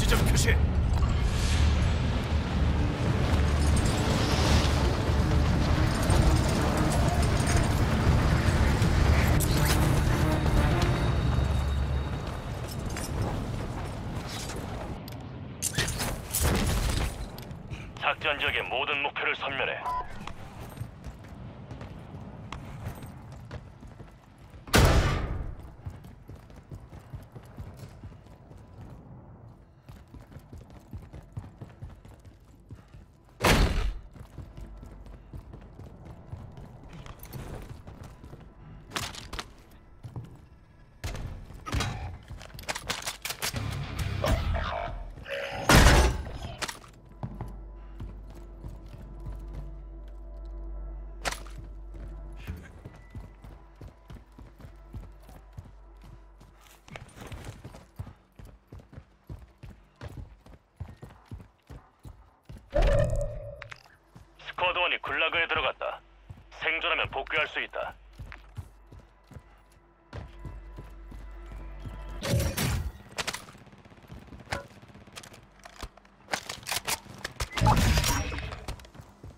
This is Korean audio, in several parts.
지점 표시. 작전 지역의 모든 목표를 선멸해. 스쿼드원이 굴라그에 들어갔다. 생존하면 복귀할 수 있다.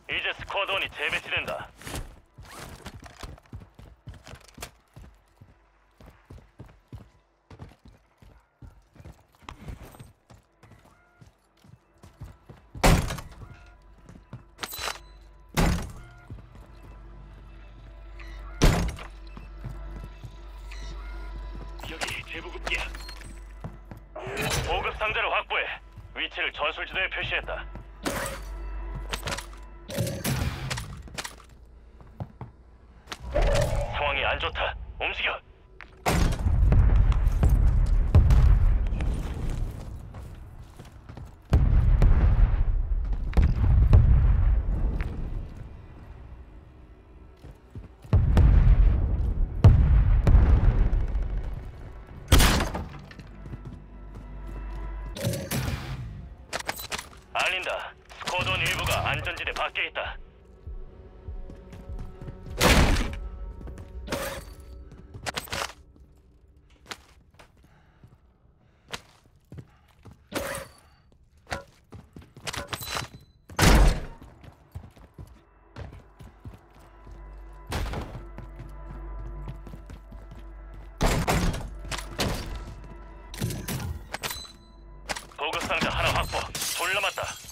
이제 스쿼드원이 재배치된다. 위치를 전술지도에 표시했다. 상황이 안 좋다. 남았다.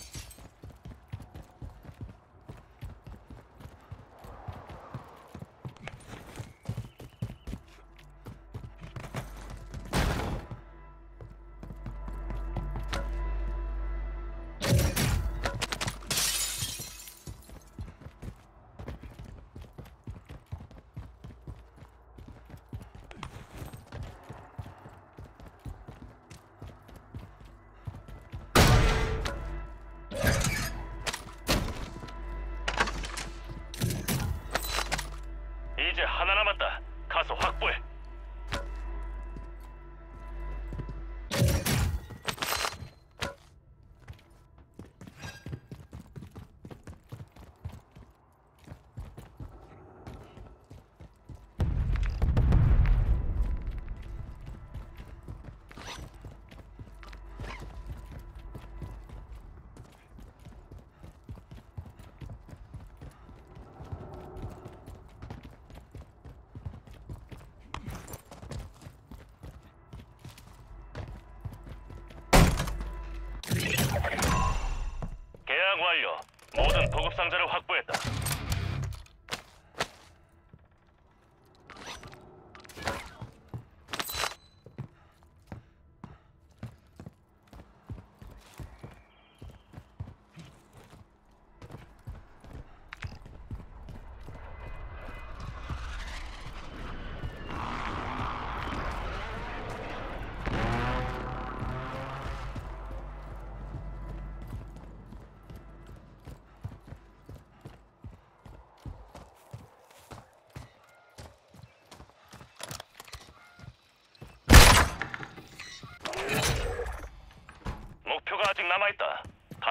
완료. 모든 보급 상자를 확보했다.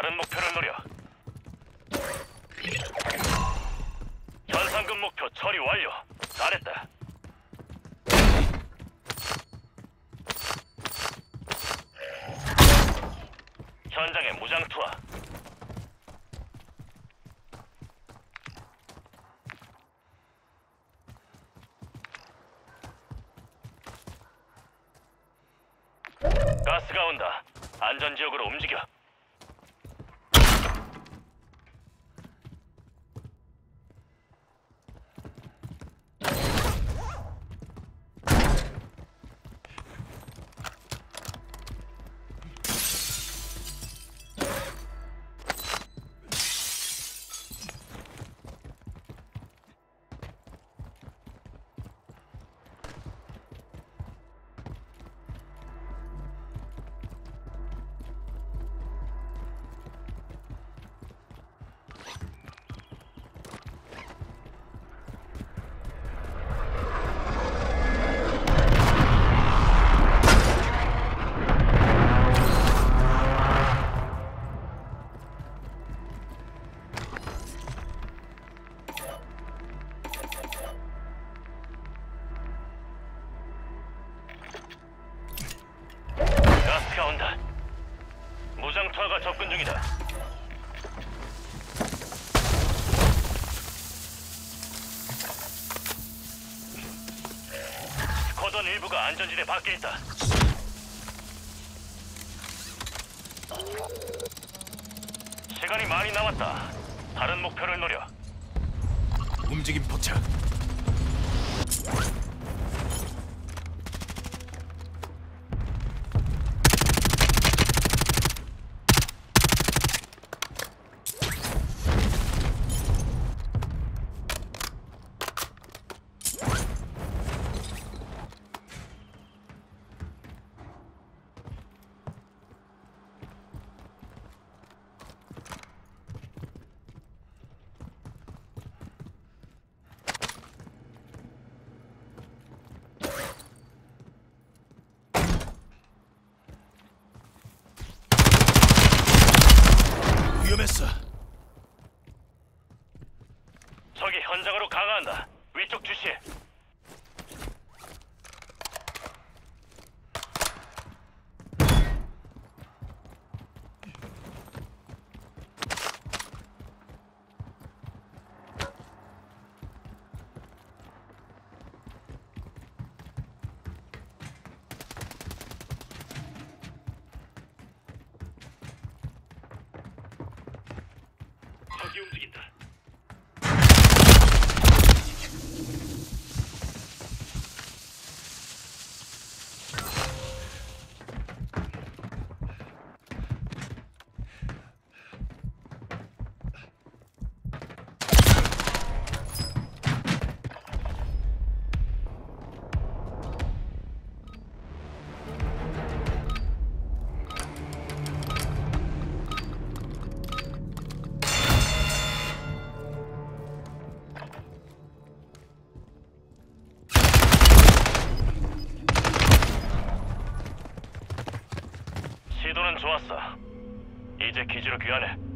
다른 목표를 노려. 현상금 목표 처리 완료. 잘했다. 전장에 무장 투하. 가스가 온다. 안전 지역으로 움직여. 가 접근 중이다. 스쿼드원 일부가 안전지대 밖에 있다. 시간이 많이 남았다. 다른 목표를 노려. 움직임 포착. 위험했어. 적이 현장으로 강화한다. 위쪽 주시해. 적이 움직인다. 시도는 좋았어. 이제 기지로 귀환해.